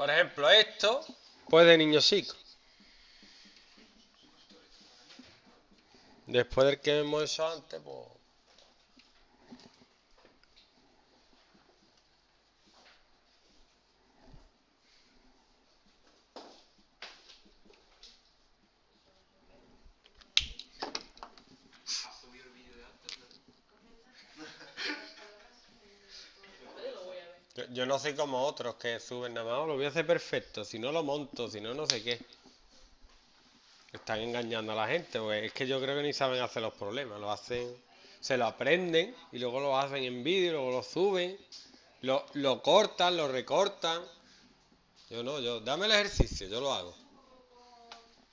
Por ejemplo, esto, pues de niño chico. Después del que hemos hecho antes, pues... Yo, no soy como otros que suben nada más, lo voy a hacer perfecto, si no lo monto, si no, no sé qué. Están engañando a la gente, pues es que yo creo que ni saben hacer los problemas, lo hacen, se lo aprenden y luego lo hacen en vídeo, luego lo suben, lo, lo cortan, lo recortan. Yo no, yo, dame el ejercicio, yo lo hago.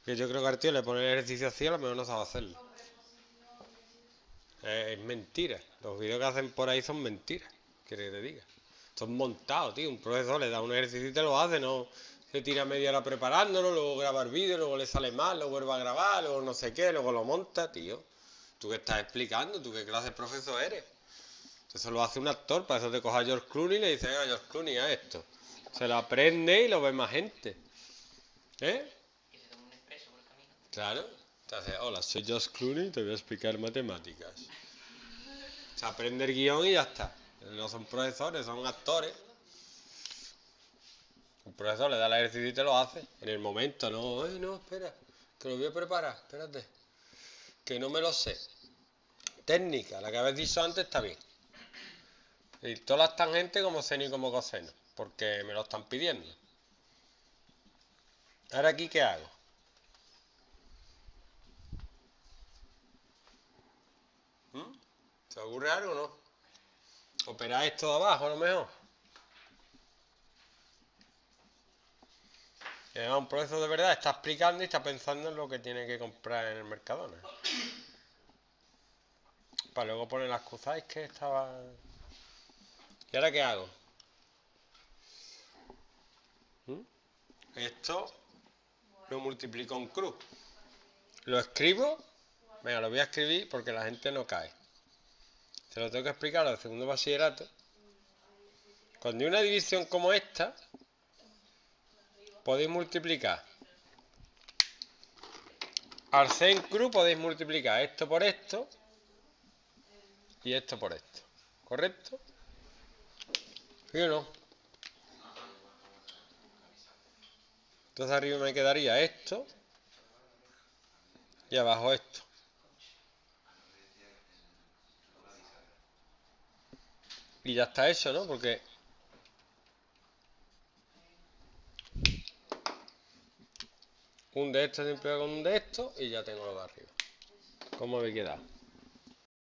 Que yo creo que al tío le pone el ejercicio así, a lo mejor no sabe hacerlo. Es, mentira. Los vídeos que hacen por ahí son mentiras. Que te diga. Son montados, tío. Un profesor le da un ejercicio y te lo hace, no se tira media hora preparándolo, luego graba el vídeo, luego le sale mal, lo vuelve a grabar, luego no sé qué, luego lo monta, tío. ¿Tú qué estás explicando? ¿Tú qué clase de profesor eres? Eso lo hace un actor, para eso te coja a George Clooney y le dice, a George Clooney, a esto. Se lo aprende y lo ve más gente. ¿Eh? Claro. Entonces, hola, soy George Clooney y te voy a explicar matemáticas. Se aprende el guion y ya está. No son profesores, son actores. Un profesor le da el ejercicio y te lo hace. En el momento, no, Ay, no, espera, que lo voy a preparar, espérate. Que no me lo sé. Técnica, la que habéis dicho antes está bien. Y todas las tangentes como seno y como coseno, porque me lo están pidiendo. Ahora aquí, ¿qué hago? ¿Mm? ¿Se ocurre algo o no? Operar esto de abajo a lo mejor. un profesor de verdad está explicando y está pensando en lo que tiene que comprar en el Mercadona. Para luego poner las cosas que estaba... ¿Y ahora qué hago? ¿Mm? Esto lo multiplico en cruz. Lo escribo. Venga, lo voy a escribir porque la gente no cae. Se lo tengo que explicar al segundo bachillerato. Cuando hay una división como esta, podéis multiplicar. Al cruz podéis multiplicar esto por esto y esto por esto. ¿Correcto? ¿Sí o no? Entonces arriba me quedaría esto y abajo esto. Y ya está eso, ¿no? Porque... Un de estos siempre con un de estos y ya tengo lo de arriba. ¿Cómo me queda?